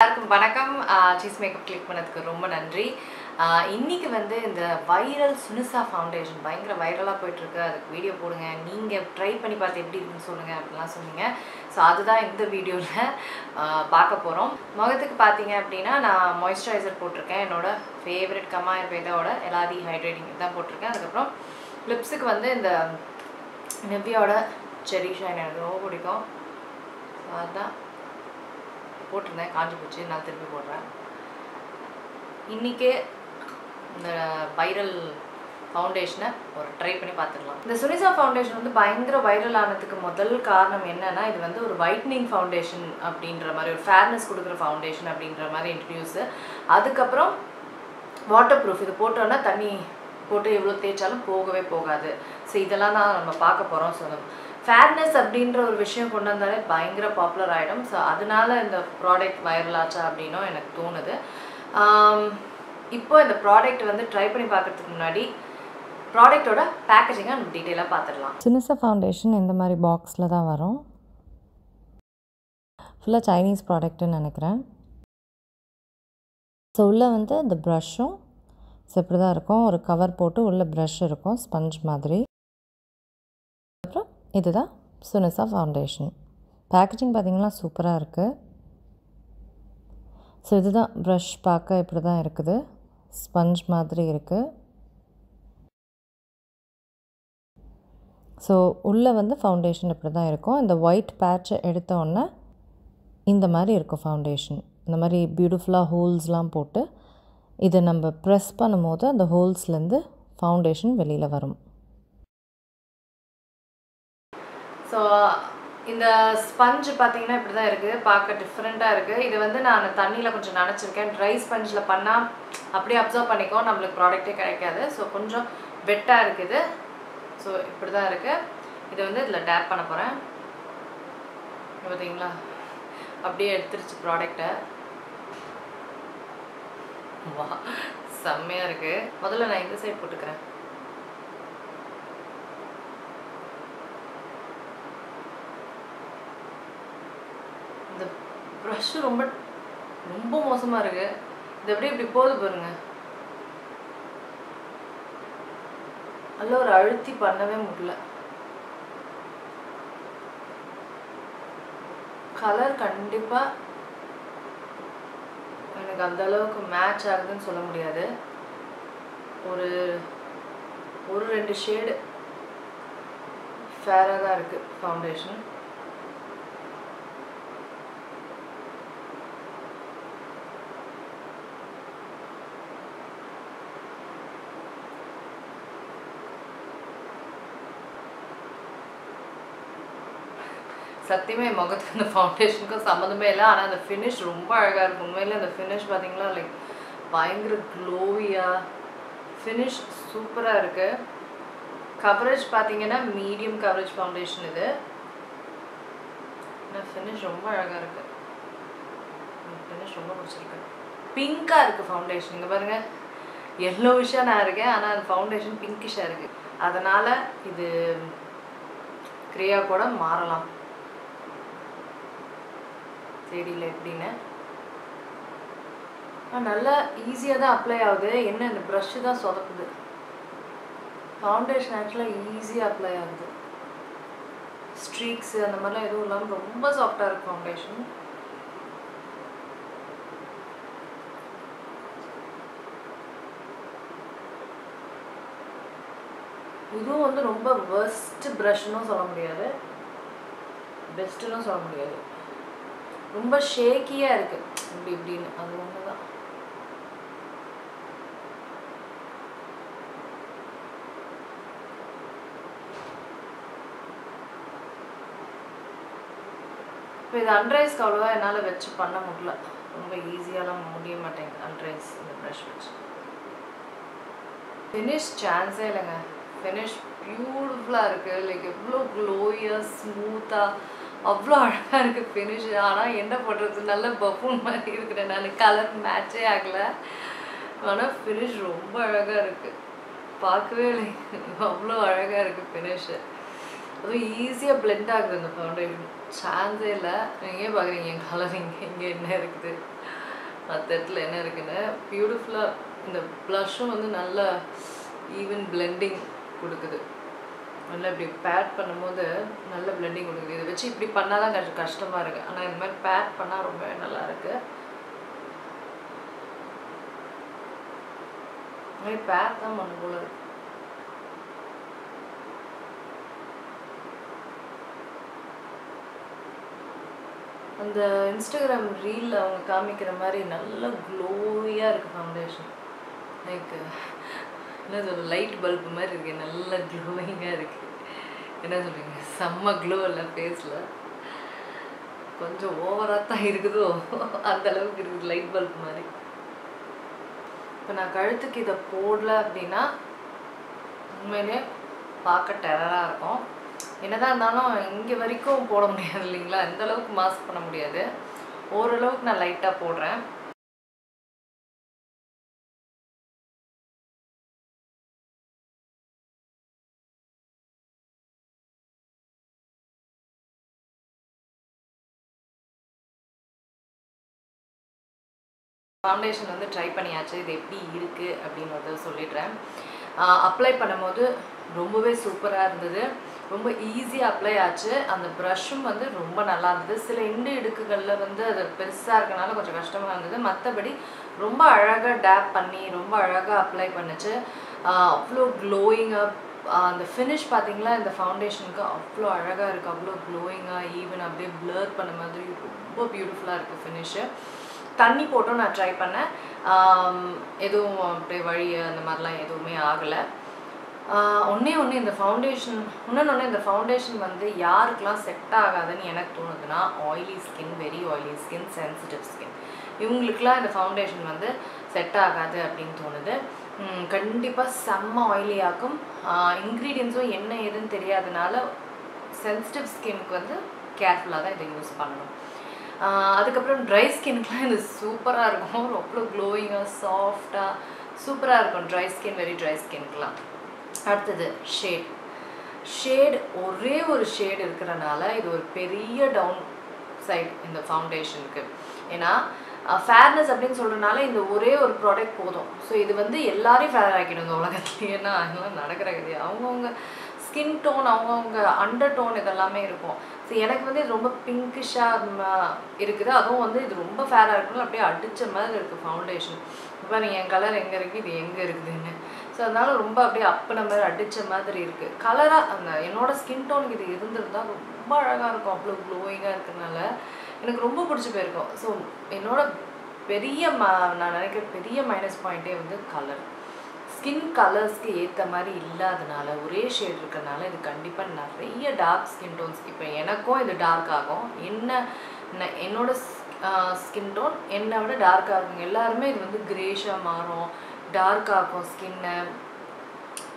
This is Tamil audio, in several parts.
எல்லாருக்கும் வணக்கம். சீஸ் மேக்கப் கிளிக் பண்ணதுக்கு ரொம்ப நன்றி. இன்றைக்கி வந்து இந்த வைரல் சுனிசா ஃபவுண்டேஷன் பயங்கர வைரலாக போயிட்டுருக்கு. அதுக்கு வீடியோ போடுங்க. நீங்கள் ட்ரை பண்ணி பார்த்து எப்படி இருக்குன்னு சொல்லுங்கள் அப்படிலாம் சொன்னீங்க. ஸோ அதுதான் இந்த வீடியோவில் பார்க்க போகிறோம் முகத்துக்கு பார்த்தீங்க அப்படின்னா நான் மாய்ஸ்சரைசர் போட்டிருக்கேன். என்னோடய ஃபேவரட் கமாயர் வேதாவோட எல்லாதி ஹைட்ரேட்டிங் தான் போட்டிருக்கேன். அதுக்கப்புறம் லிப்ஸுக்கு வந்து இந்த நிவ்யாவோட செரி ஷைன் எனக்கு ரொம்ப பிடிக்கும். ஸோ அதுதான் போட்டிருந்தேன் காஞ்சி போச்சு நான் திருப்பி போடுறேன். இன்றைக்கே இந்த வைரல் ஃபவுண்டேஷனை ஒரு ட்ரை பண்ணி பார்த்துக்கலாம் இந்த சுனிசா ஃபவுண்டேஷன் வந்து பயங்கர வைரல் ஆனதுக்கு முதல் காரணம் என்னென்னா இது வந்து ஒரு ஒயிட்னிங் ஃபவுண்டேஷன் அப்படின்ற மாதிரி ஒரு ஃபேர்னஸ் கொடுக்குற ஃபவுண்டேஷன் அப்படின்ற மாதிரி இன்ட்ரடியூஸு அதுக்கப்புறம் வாட்டர் ப்ரூஃப் இது போட்டோன்னா தண்ணி போட்டு எவ்வளோ தேய்ச்சாலும் போகவே போகாது. ஸோ இதெல்லாம் தான் நம்ம பார்க்க போகிறோம் ஸோ ஃபேர்னஸ் அப்படின்ற ஒரு விஷயம் கொண்டு வந்தாலே பயங்கர பாப்புலர் ஆகிடும் ஸோ அதனால இந்த ப்ராடக்ட் வைரல் ஆச்சா அப்படின்னும் எனக்கு தோணுது. இப்போ இந்த ப்ராடக்ட் வந்து ட்ரை பண்ணி பார்க்கறதுக்கு முன்னாடி ப்ராடக்ட்டோட பேக்கேஜிங்கை நம்ம டீட்டெயிலாக பார்த்துடலாம். சினிசா ஃபவுண்டேஷன் இந்த மாதிரி பாக்ஸில் தான் வரும். ஃபுல்லாக சைனீஸ் ப்ராடக்ட்டுன்னு நினைக்கிறேன். ஸோ உள்ளே வந்து இந்த ப்ரஷ்ஷும் ஸோ இப்படி தான் இருக்கும். ஒரு கவர் போட்டு உள்ளே ப்ரஷ் இருக்கும் ஸ்பஞ்ச் மாதிரி. இதுதான் சுனிசா ஃபவுண்டேஷன் பேக்கேஜிங் பார்த்திங்கன்னா சூப்பராக இருக்குது ஸோ இதுதான் ப்ரஷ் பார்க்க இப்படி தான் இருக்குது. ஸ்பஞ்ச் மாதிரி இருக்குது ஸோ உள்ளே வந்து ஃபவுண்டேஷன் இப்படி தான் இருக்கும். இந்த ஒயிட் பேட்சை எடுத்தோடனே இந்த மாதிரி இருக்கும் ஃபவுண்டேஷன் இந்த மாதிரி பியூட்டிஃபுல்லாக ஹோல்ஸ்லாம் போட்டு இதை நம்ம ப்ரெஸ் பண்ணும்போது அந்த ஹோல்ஸ்லேருந்து ஃபவுண்டேஷன் வெளியில் வரும். ஸோ இந்த ஸ்பஞ்ச் பார்த்தீங்கன்னா இப்படி தான் இருக்குது பார்க்க டிஃப்ரெண்ட்டாக இருக்குது இது வந்து நான் தண்ணியில் கொஞ்சம் நனைச்சிருக்கேன். ட்ரை ஸ்பஞ்சில் பண்ணால் அப்படியே அப்சர்வ் பண்ணிக்கோ நம்மளுக்கு ப்ராடக்ட்டே கிடைக்காது. ஸோ கொஞ்சம் வெட்டாக இருக்குது ஸோ இப்படி தான் இருக்குது இதை வந்து இதில் டேப் பண்ண போகிறேன் பார்த்தீங்களா அப்படியே எடுத்துருச்சு ப்ராடக்டை வா செம்மையாக இருக்குது முதல்ல நான் இந்த சைட் போட்டுக்கிறேன் இந்த ப்ரஷ்ஷு ரொம்ப ரொம்ப மோசமாக இருக்கு. இது எப்படி இப்படி போகுது பாருங்க. நல்ல ஒரு அழுத்தி பண்ணவே முடியல. கலர் கண்டிப்பாக எனக்கு அந்த அளவுக்கு மேட்ச் ஆகுதுன்னு சொல்ல முடியாது. ஒரு ஒரு ரெண்டு ஷேடு ஃபேராக தான் இருக்குது ஃபவுண்டேஷன் சத்தியமே என் முகத்துக்கு இந்த ஃபவுண்டேஷனுக்கும் சம்மந்தமே இல்லை. ஆனால் அந்த ஃபினிஷ் ரொம்ப அழகாக இருக்கும். உண்மையில் அந்த ஃபினிஷ் பார்த்தீங்களா? லைக் பயங்கர க்ளோவியாக ஃபினிஷ் சூப்பராக இருக்குது கவரேஜ் பார்த்தீங்கன்னா மீடியம் கவரேஜ் ஃபவுண்டேஷன் இது. ஆனால் ஃபினிஷ் ரொம்ப அழகாக இருக்குது ஃபினிஷ் ரொம்ப பிடிச்சிருக்கு. பிங்காக இருக்குது ஃபவுண்டேஷன் இங்கே பாருங்கள் எல்லோவிஷாக நான் இருக்கேன். ஆனால் அந்த ஃபவுண்டேஷன் பிங்கிஷாக இருக்குது அதனால் இது கிரியா கூட மாறலாம். தெரியல எப்படின்னு? நல்லா ஈஸியாக தான் அப்ளை ஆகுது. என்ன இந்த ப்ரஷ்ஷு தான் சொதப்புது. ஃபவுண்டேஷன் ஆக்சுவலாக ஈஸியாக அப்ளை ஆகுது. ஸ்ட்ரீக்ஸு அந்த மாதிரிலாம் எதுவும் இல்லாமல் ரொம்ப சாஃப்டாக இருக்கு ஃபவுண்டேஷன் இதுவும் வந்து ரொம்ப worst ப்ரஷ்னும் சொல்ல முடியாது. பெஸ்ட்டுன்னு சொல்ல முடியாது. ரொம்ப ஷேக்கியாக இருக்குது இப்படி இப்படின்னு. அது ஒன்று தான் இப்போ இது அன்ரைஸ்க்கு அவ்வளோவா என்னால் வச்சு பண்ண முடியல. ரொம்ப ஈஸியாலாம் முடிய மாட்டேங்குது அன்ரைஸ் இந்த ப்ரஷ் வச்சு. ஃபினிஷ் சான்ஸே இல்லைங்க. ஃபினிஷ் பியூட்டிஃபுல்லாக இருக்குது லைக் எவ்வளோ க்ளோயாக ஸ்மூத்தாக அவ்வளோ அழகாக இருக்குது ஃபினிஷ் ஆனால் என்ன பண்ணுறது நல்ல பஃபூன் மாதிரி இருக்கிறேன் நான். கலர் மேட்சே ஆகலை. ஆனால் ஃபினிஷ் ரொம்ப அழகாக இருக்குது பார்க்கவே இல்லை. அவ்வளோ அழகாக இருக்குது ஃபினிஷு அதுவும் ஈஸியாக பிளெண்ட் ஆகுது இந்த ஃபவுண்டேஷன் சான்ஸே இல்லை. நீங்கள் பார்க்குறீங்க? என் கலர் இங்கே இங்கே என்ன இருக்குது? மற்ற இடத்துல என்ன இருக்குன்னு? பியூட்டிஃபுல்லாக இந்த ப்ளஷும் வந்து நல்லா ஈவன் பிளெண்டிங் கொடுக்குது. நல்லா இப்படி பேட் பண்ணும்போது நல்ல பிளெண்டிங் கொடுக்குது. இதை வச்சு இப்படி பண்ணால் தான் கொஞ்சம் கஷ்டமாக இருக்குது ஆனால் இந்த மாதிரி பேட் பண்ணால் ரொம்பவே நல்லா இருக்கு. இந்த மாதிரி பேட் தான் பண்ண போல இருக்கு. அந்த இன்ஸ்டாகிராம் ரீலில் அவங்க காமிக்கிற மாதிரி நல்ல க்ளோவியாக இருக்குது ஃபவுண்டேஷன் லைக் என்ன சொல்ற லைட் பல்பு மாதிரி இருக்கு. நல்ல க்ளோவிங்காக இருக்குது என்ன சொல்கிறீங்க செம்ம க்ளோ இல்லை ஃபேஸில் கொஞ்சம் ஓவராக தான் இருக்குதோ? அந்த அளவுக்கு இருக்குது லைட் பல்ப் மாதிரி. இப்போ நான் கழுத்துக்கு இதை போடல அப்படின்னா உண்மையிலே பார்க்க டெரராக இருக்கும். என்னதான் இருந்தாலும் இங்கே வரைக்கும் போட முடியாது இல்லைங்களா? இந்த அளவுக்கு மாஸ்க் பண்ண முடியாது. ஓரளவுக்கு நான் லைட்டாக போடுறேன். ஃபவுண்டேஷன் வந்து ட்ரை பண்ணியாச்சு. இது எப்படி இருக்குது அப்படின்றத சொல்லிடுறேன். அப்ளை பண்ணும்போது ரொம்பவே சூப்பராக இருந்தது. ரொம்ப ஈஸியாக அப்ளை ஆச்சு. அந்த ப்ரஷ்ஷும் வந்து ரொம்ப நல்லா இருந்தது. சில இண்டு இடுக்குகளில் வந்து அது பெருசாக இருக்கனால கொஞ்சம் கஷ்டமாக இருந்தது. மற்றபடி ரொம்ப அழகாக டேப் பண்ணி ரொம்ப அழகாக அப்ளை பண்ணுச்சு. அவ்வளோ க்ளோயிங்காக அந்த ஃபினிஷ் பார்த்தீங்களா? இந்த ஃபவுண்டேஷனுக்கு அவ்வளோ அழகாக இருக்குது அவ்வளோ க்ளோயிங்காக ஈவன் அப்படியே ப்ளர் பண்ண மாதிரி ரொம்ப பியூட்டிஃபுல்லாக இருக்குது ஃபினிஷு தண்ணி போட்டும் நான் ட்ரை பண்ணேன். எதுவும் அப்படியே வழி அந்த மாதிரிலாம் எதுவுமே ஆகலை. ஒன்றே ஒன்று இந்த ஃபவுண்டேஷன் இன்னொன்று இந்த ஃபவுண்டேஷன் வந்து யாருக்கெல்லாம் செட் ஆகாதுன்னு எனக்கு தோணுதுன்னா oily skin very oily skin sensitive skin இவங்களுக்குலாம் இந்த ஃபவுண்டேஷன் வந்து செட் ஆகாது அப்படின்னு தோணுது. கண்டிப்பாக செம்ம ஆயிலியாக்கும் இன்க்ரீடியன்ஸும் என்ன ஏதுன்னு தெரியாதனால சென்சிட்டிவ் ஸ்கின்க்கு வந்து கேர்ஃபுல்லாக தான் இதை யூஸ் பண்ணணும். அதுக்கப்புறம் ட்ரை ஸ்கின்க்குலாம் இது சூப்பராக இருக்கும். அவ்வளோ க்ளோயிங்காக சாஃப்டாக சூப்பராக இருக்கும். ட்ரை ஸ்கின் வெரி ட்ரை ஸ்கின்க்குலாம் அடுத்தது ஷேட் ஷேட் ஒரே ஒரு ஷேட் இருக்கிறனால இது ஒரு பெரிய டவுன் சைட் இந்த ஃபவுண்டேஷனுக்கு ஏன்னா ஃபேர்னஸ் அப்படின்னு சொல்கிறனால இந்த ஒரே ஒரு ப்ராடக்ட் போதும். ஸோ இது வந்து எல்லாரையும் ஃபேர் ஆக்கிடும் இந்த உலகத்துலேயே. ஏன்னா அதெல்லாம் நடக்கிற கிடையாது அவங்கவுங்க ஸ்கின் டோன் அவங்கவுங்க அண்டர் டோன் இதெல்லாமே இருக்கும். ஸோ எனக்கு வந்து இது ரொம்ப பிங்கிஷாக இருக்குது. அதுவும் வந்து இது ரொம்ப ஃபேராக இருக்கணும் அப்படியே அடித்த மாதிரி இருக்குது ஃபவுண்டேஷன் இப்போ நீங்கள் என் கலர் எங்கே இருக்குது இது எங்கே இருக்குதுன்னு. ஸோ அதனால ரொம்ப அப்படியே அப்பின மாதிரி அடித்த மாதிரி இருக்குது கலராக அந்த என்னோட ஸ்கின் டோனுக்கு இது இருந்திருந்தால் ரொம்ப அழகாக இருக்கும். அவ்வளோ க்ளோயிங்காக இருக்கிறதுனால எனக்கு ரொம்ப பிடிச்சி போயிருக்கும். ஸோ என்னோட பெரிய ம நான் நினைக்கிற பெரிய மைனஸ் பாயிண்ட்டே வந்து கலர் ஸ்கின் கலர்ஸ்க்கு ஏற்ற மாதிரி இல்லாதனால ஒரே ஷேட் இருக்கிறனால இது கண்டிப்பாக நிறைய டார்க் ஸ்கின் டோன்ஸ் இப்போ எனக்கும் இது டார்க் ஆகும். என்ன என்னோட ஸ்கின் டோன் என்னை விட டார்க் ஆகும் எல்லாருமே இது வந்து கிரேஷாக மாறும். டார்க் ஆகும் ஸ்கின்னை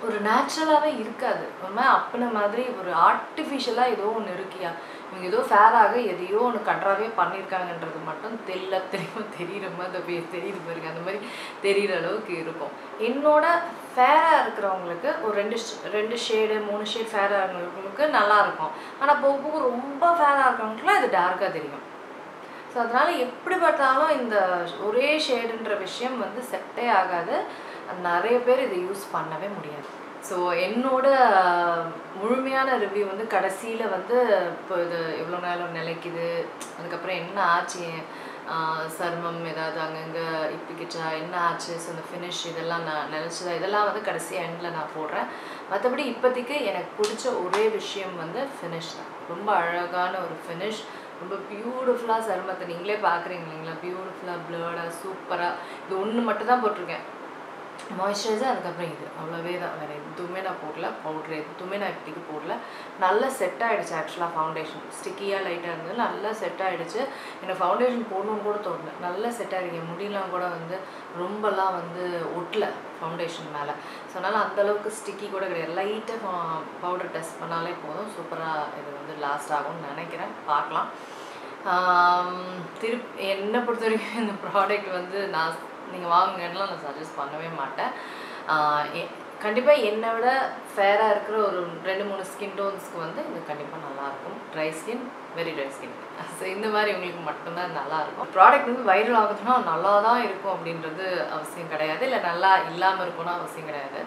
ஒரு நேச்சுரலாகவே இருக்காது. நம்ம அப்பின மாதிரி ஒரு ஆர்டிஃபிஷியலாக ஏதோ ஒன்று இருக்கியா? இவங்க ஏதோ ஃபேராக எதையோ ஒன்று கன்றாவே பண்ணியிருக்காங்கன்றது மட்டும் தெரியல தெரியுமா தெரியுற மாதிரி தெரியுது பாருங்க. அந்த மாதிரி தெரிகிற அளவுக்கு இருக்கும். என்னோட ஃபேராக இருக்கிறவங்களுக்கு ஒரு ரெண்டு ரெண்டு ஷேடு மூணு ஷேட் ஃபேராக இருக்கிறவங்களுக்கு நல்லாயிருக்கும் ஆனால் போக போக ரொம்ப ஃபேராக இருக்கிறவங்களுக்குலாம் இது டார்க்காக தெரியும். ஸோ அதனால் எப்படி பார்த்தாலும் இந்த ஒரே ஷேடுன்ற விஷயம் வந்து செட்டே ஆகாது. நிறைய பேர் இதை யூஸ் பண்ணவே முடியாது. ஸோ என்னோட முழுமையான ரிவ்யூ வந்து கடைசியில் வந்து இப்போ இது எவ்வளோ நேரம் நிலைக்குது அதுக்கப்புறம் என்ன ஆச்சு சர்மம் சருமம் ஏதாவது அங்கங்கே இப்பிக்கிச்சா என்ன ஆச்சு ஸோ இந்த ஃபினிஷ் இதெல்லாம் நான் நினச்சதா இதெல்லாம் வந்து கடைசி எண்டில் நான் போடுறேன். மற்றபடி இப்போதைக்கு எனக்கு பிடிச்ச ஒரே விஷயம் வந்து ஃபினிஷ் தான். ரொம்ப அழகான ஒரு ஃபினிஷ் ரொம்ப பியூட்டிஃபுல்லாக சருமத்தை நீங்களே பார்க்குறீங்க இல்லைங்களா? பியூட்டிஃபுல்லாக ப்ளர்டாக சூப்பராக இது ஒன்று மட்டும் தான் போட்டிருக்கேன். மாய்ஸ்சரைசர் அதுக்கப்புறம் இது. அவ்வளோவே தான். வேறு எதுவுமே நான் போடல. பவுட்ரு எதுவுமே நான் இப்படிக்கு போடல. நல்லா செட் ஆகிடுச்சு ஆக்சுவலாக ஃபவுண்டேஷன் ஸ்டிக்கியாக லைட்டாக இருந்தது. நல்லா செட் ஆகிடுச்சு எனக்கு ஃபவுண்டேஷன் போடணும்னு கூட தோணல. நல்லா செட் ஆகிடுங்க முடியெல்லாம் கூட வந்து ரொம்பலாம் வந்து ஒட்டல ஃபவுண்டேஷன் மேலே. ஸோ அதனால் அந்தளவுக்கு ஸ்டிக்கி கூட கிடையாது. லைட்டாக பவுடர் டெஸ்ட் பண்ணாலே போதும். சூப்பராக இது வந்து லாஸ்ட் ஆகும்னு நினைக்கிறேன். பார்க்கலாம். திருப் என்னை பொறுத்த வரைக்கும் இந்த ப்ராடக்ட் வந்து நான் நீங்கள் வாங்குங்கன்னுலாம் நான் சஜஸ்ட் பண்ணவே மாட்டேன். கண்டிப்பாக என்னை விட ஃபேராக இருக்கிற ஒரு ரெண்டு மூணு ஸ்கின் டோன்ஸ்க்கு வந்து இது கண்டிப்பாக நல்லாயிருக்கும் dry skin very dry skin so இந்த மாதிரி உங்களுக்கு மட்டும்தான் நல்லா இருக்கும். ப்ராடக்ட் வந்து வைரல் ஆகுதுன்னா நல்லா தான் இருக்கும் அப்படின்றது அவசியம் கிடையாது. இல்லை நல்லா இல்லாமல் இருக்கும்னு அவசியம் கிடையாது.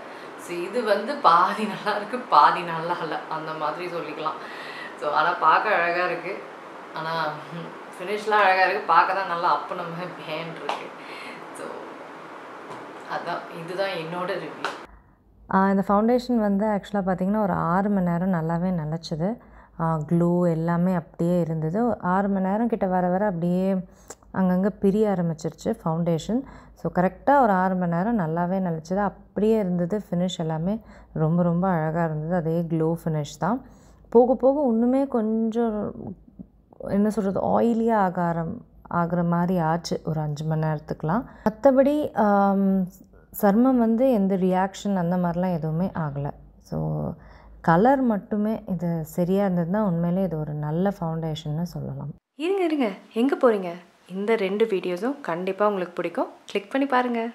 ஸோ இது வந்து பாதி நல்லா இருக்குது பாதி நல்லா இல்லை. அந்த மாதிரி சொல்லிக்கலாம். ஸோ ஆனால் பார்க்க அழகாக இருக்குது ஆனால் ஃபினிஷ்லாம் அழகாக இருக்குது பார்க்க தான் நல்லா அப்போ நம்ம பேன் இருக்குது அதான் இதுதான் என்னோட ரிவ்யூ இந்த ஃபவுண்டேஷன் வந்து ஆக்சுவலாக பார்த்திங்கன்னா ஒரு ஆறு மணி நேரம் நல்லாவே நிலச்சிது க்ளோ எல்லாமே அப்படியே இருந்தது. ஆறு மணி நேரம் கிட்ட வர வர அப்படியே அங்கங்கே பிரிய ஆரம்பிச்சிருச்சு ஃபவுண்டேஷன் ஸோ கரெக்டாக ஒரு ஆறு மணி நேரம் நல்லாவே நிலச்சிது அப்படியே இருந்தது ஃபினிஷ் எல்லாமே. ரொம்ப ரொம்ப அழகாக இருந்தது. அதே க்ளோ ஃபினிஷ் தான். போக போக இன்னுமே கொஞ்சம் என்ன சொல்கிறது ஆயிலியாக ஆக ஆரம் ஆகிற மாதிரி ஆச்சு. ஒரு அஞ்சு மணி நேரத்துக்குலாம் மற்றபடி சர்மம் வந்து எந்த ரியாக்ஷன் அந்த மாதிரிலாம் எதுவுமே ஆகலை. ஸோ கலர் மட்டுமே இது சரியாக இருந்ததுன்னா உண்மையிலே இது ஒரு நல்ல ஃபவுண்டேஷன்னு சொல்லலாம். இருங்க இருங்க. எங்கே போகிறீங்க இந்த ரெண்டு வீடியோஸும் கண்டிப்பாக உங்களுக்கு பிடிக்கும். கிளிக் பண்ணி பாருங்கள்